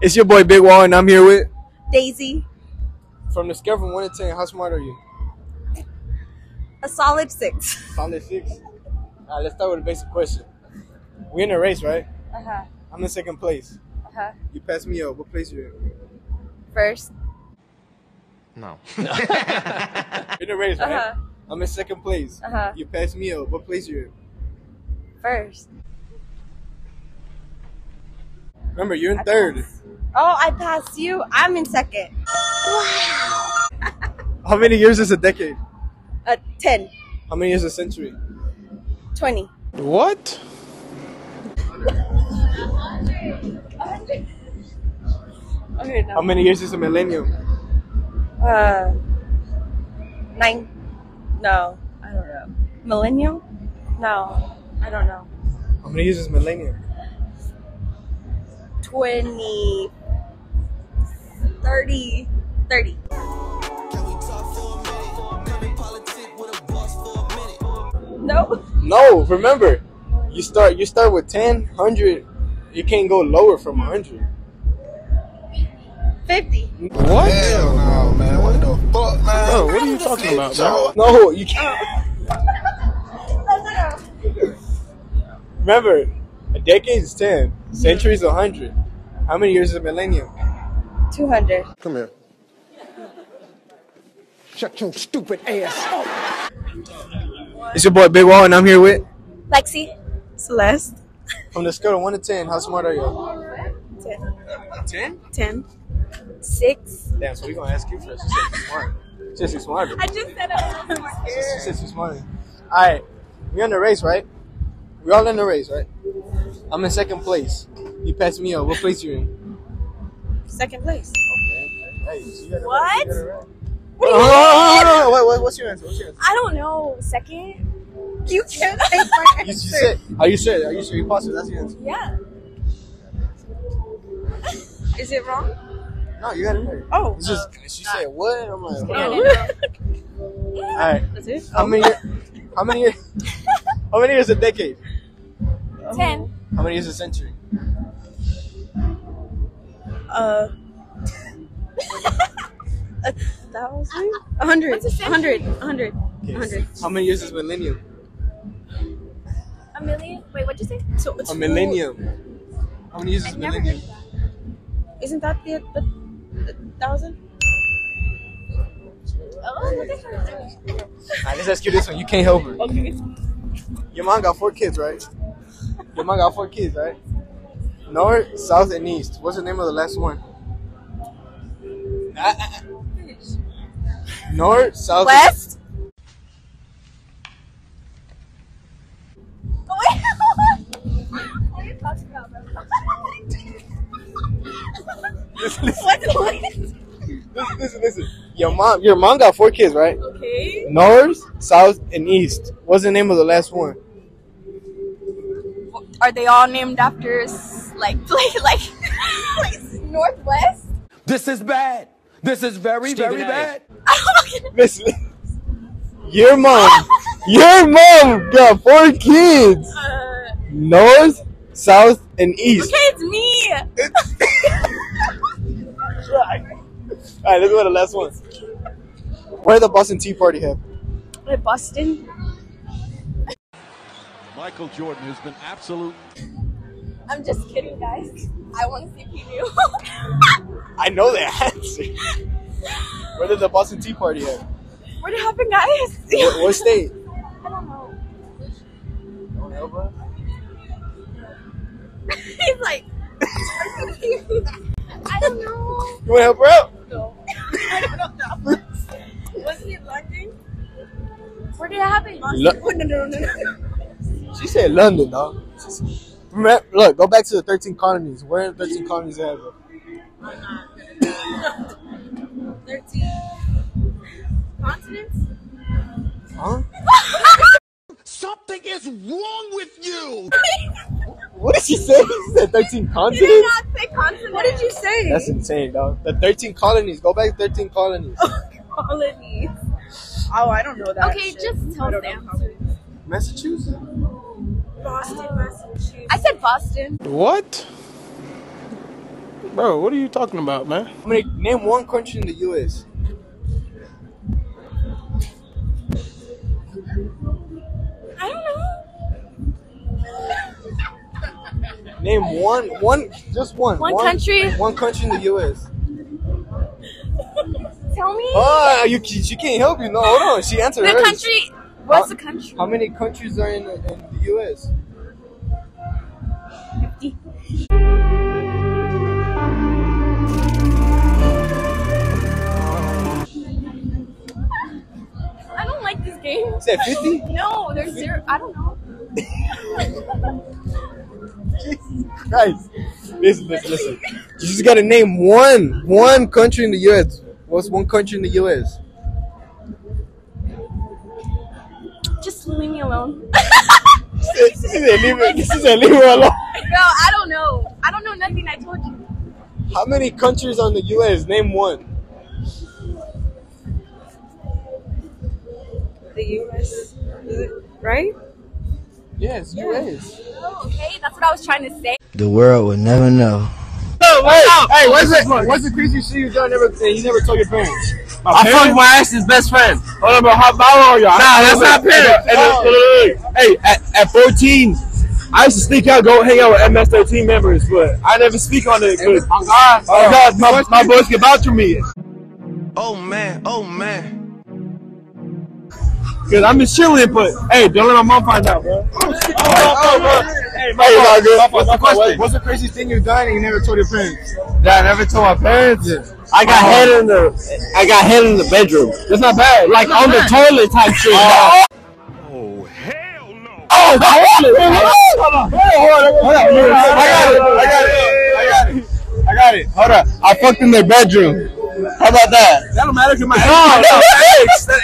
It's your boy Big Wall, and I'm here with. Daisy, From the scale from 1 to 10, how smart are you? a solid six. Solid 6. Alright, let's start with a basic question. We're in a race, right? Uh huh. I'm in second place. Uh huh. You passed me up. What place you in? First. No. In a race, right? Uh huh. I'm in second place. Uh huh. You passed me up. What place you in? First. Remember, you're in I third. passed. Oh, I passed you. I'm in second. Wow. How many years is a decade? Uh, 10, How many years is a century? 20. What? Okay, How many years is a millennium? Uh, nine. No, I don't know. Millennium? No, I don't know. How many years is millennium? 20, 30, 30. No. No, remember, you start you start with 10, 100. You can't go lower from 100. 50. What? Hell no, man. What the fuck, man? Bro, what are you talking about, bro? No, you can't. Remember, a decade is 10, century is 100. How many years is a millennium? 200. Come here. Shut your stupid ass. It's your boy Big Wall, and I'm here with. Lexi. Celeste. From the scale of 1 to 10, how smart are you? 10. 10? 10. 6. Damn, so we're gonna ask you first. You said you're smart. You said you're smarter. I just said I was You said you're smarter. Alright, We're in the race, right? We're all in the race, right? I'm in second place. You passed me up. What place you in? Second place. Hey, so you got it What? got it right. Oh. What, what, what's your answer? What's your answer? I don't know. Second? You can't take my You, you said, are you sure? Are you sure? You positive? That's your answer. Yeah. Is it wrong? No, you got it right. Oh. It's just uh, she said what? I'm like, No, what? no, no. all right. That's it? How many? year- How many? year- How many years a decade? 10. How many years a century? Uh. A thousand? A hundred. A hundred. A hundred. Okay. A hundred. How many years is millennium? A million? Wait, what'd you say? So it's A millennium. How many years is I've never millennium? heard that. Isn't that the, the, the thousand? Oh, look at her. Alright, let's ask you this one. You can't help her. Okay. Your mom got four kids, right? Your mom got four kids, right? North, south, and east. What's the name of the last one? North, south, West? Wait. What are you talking about, bro? Listen, listen, What the wait? listen, listen, listen. Your mom, your mom got four kids, right? Okay. North, south, and east. What's the name of the last one? Are they all named after s- like like like, like northwest? This is bad. This is very, very bad. Listen, your mom, your mom got four kids. Uh, North, south, and east. okay, it's me. Alright, let's go to the last one. Where did the Boston Tea Party happen? Wait, Boston. Michael Jordan has been absolute. I'm just kidding, guys. I want to see PU. I know that. Where did the Boston Tea Party happen? what happened, guys? What, what state? I don't know. Don't help her. He's like. I don't know. You want to help her out? No. I don't know. Was it in London? Where did it happen? Lo- Oh, no, no, no, no. She said London, dog. Remember, look, go back to the 13 colonies. Where in the 13 colonies at? 13 continents? Huh? Something is wrong with you. What did she say? She said 13 Did I continents? not say continent? What did you say? That's insane, dog. The 13 colonies. Go back to 13 colonies. colonies. Oh, I don't know that. Okay, just tell them. Massachusetts? Boston, Massachusetts. I said Boston. What? Bro, what are you talking about, man? I'm gonna Name one country in the U.S. I don't know. Name one, one, just one. One country? One country in the U.S. Tell me. Oh, you, she can't help you. No, hold on. She answered the hers. country. What's How- the country? How many countries are in the, in the U.S.? I don't like this game. Is that 50? No, there's zero. I don't know. Guys, listen, listen, listen. You just gotta name one, one country in the U.S. What's one country in the U.S.? Just leave me alone. She said, leave it. She said, leave her alone. Bro, I don't know. I don't know nothing. I told you. How many countries on the U.S.? Name one. The U.S. Right? Yes, U.S. Oh, okay. That's what I was trying to say. The world will never know. Hey, hey, what's it? What's the craziest shit you've done? Never, you never told your parents. I fucked my ex's best friend. Hold on, bro. How how old are y'all? Nah, that's not parents. Hey, at, at 14, I used to sneak out, go hang out with MS-13 members, but I never speak on it. Cause, oh God, oh, my, my boys can vouch for me. Oh man, oh man. Cause I'm just chilling, but hey, don't let my mom find out, bro. Oh, shit. Oh, bro. Hey, my Hey, fault, What's the question? What's the craziest thing you've done and you never told your parents? That I never told my parents. I got head in the, I got head in the bedroom. That's not bad. Like on the toilet type shit. Oh, oh hell no. Oh, toilet. Hold on. Hold on. Hold on. I got it. I got it. I got it. I got it. Hold on. I fucked in their bedroom. How about that? That don't matter because my no,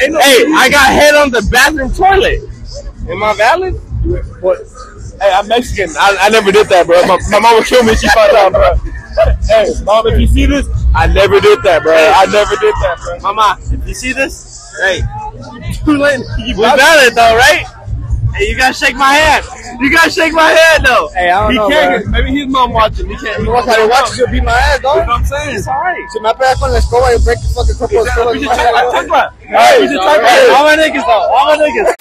no, Hey, I got head on the bathroom toilet. Am I valid? What? Hey, I'm Mexican. I, I never did that, bro. My, my mom would kill me if she found out, bro. Hey, mom, if you see this, I never did that, bro. I never did that, bro. Mama, if you see this, hey. You valid though, right? Hey, you gotta shake my hand. You gotta shake my hand though. Hey, I don't he know, can't. bro. Maybe his mom watching. He can't. He Watch how you watch, you'll beat my ass, You know what I'm saying? It's alright. Si me pegas con la escoba, you break the fucking cuerpo de escoba. We should talk about. Talk about. Hey, we should talk about. All my niggas though. All my niggas.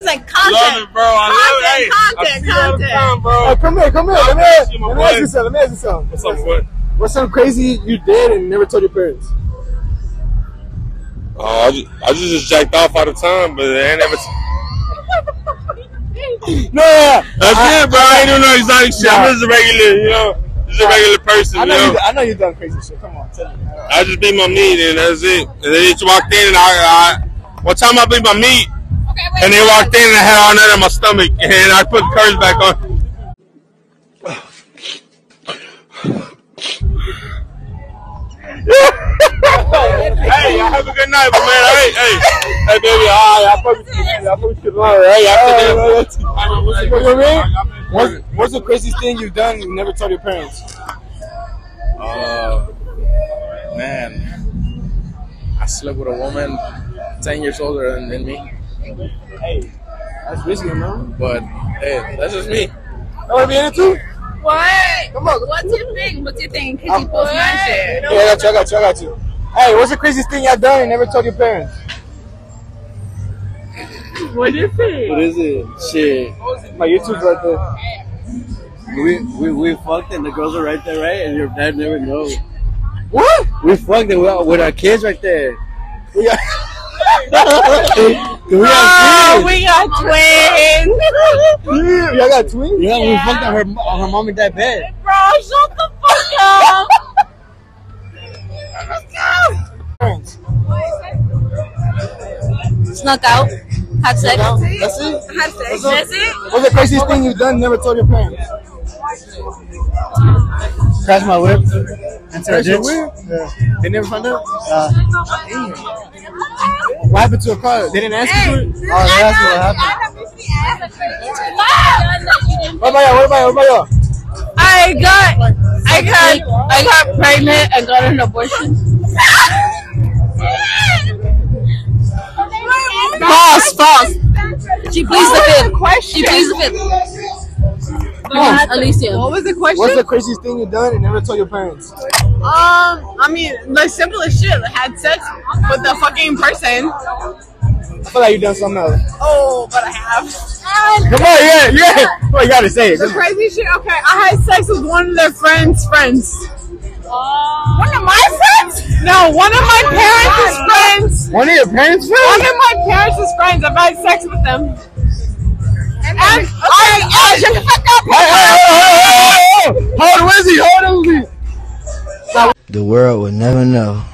It's like content. Love it, bro. I love it. Hey, Content, I see you all the content. time, bro. Hey, come here, come here. Let me, bless let me ask you something. Let me ask you something. What's up, boy? What's something crazy you did and never told your parents? Oh, I just, I just, just jacked off all the time, but I ain't never. No, yeah. That's it, bro. I ain't doing no exotic shit. I'm just a regular, you know, just a regular person, I you know, you, know. I know you done crazy shit. Come on, tell me. I just beat my meat, and that's it. And they just walked in, and I, I one time I beat my meat, Okay. and they walked in, and I had all that in my stomach, and I put the curves back on. hey, y'all have a good night, but man, hey, hey, hey, baby, all right, I fuck with you. I fuck with you, man. Hey, y'all take care. What's, what you mean? What's, what's the craziest thing you've done and never told your parents? Uh, man, I slept with a woman ten years older than, than me. Hey, that's risky, man. But hey, that's just me. You want to be in it too? What? Come on. What's your thing? What's your thing? Cause you post my shit. Yeah, I got you, I got you, I got you. Hey, what's the craziest thing y'all done and never told your parents? What is it? What is it? Shit. My YouTube's right there. We, we we fucked and the girls are right there, right? And your dad never knows. What? We fucked and with, with our kids right there. We got, We Oh, got ah, kids. we got twins. y'all got twins? Yeah, we fucked on her on her mom and dad bed. Bro, shut the fuck up. Parents. Snuck out. Had sex. That's it? Had sex. That's it. What's the craziest thing you've done never told your parents? Crash my whip. Into That's your weird? Yeah. They never found out? Uh, What happened to a car? They didn't ask you to it? Oh, that's what happened. What about y'all? What about y'all? What about y'all? I got, I got, I got pregnant and got an abortion. False, false. She pleads the fifth. She pleads the fifth. Alicia. What was the question? What's the craziest thing you've done and never told your parents? Um, I mean, the simplest shit. Had sex with the fucking person. I feel like you've done something else. Oh, but I have. Come on, yeah, yeah. Well, you gotta say it. The crazy shit. Okay, I had sex with one of their friends' friends. one of my friends? No, one of my parents' friends. One of your parents' friends? One of my parents' friends. I've had sex with them. And I, I, shut the fuck up. Hey, hey, hey, hey, hey, hey. Hold on, Lizzie, hold on, Lizzie. The world will never know.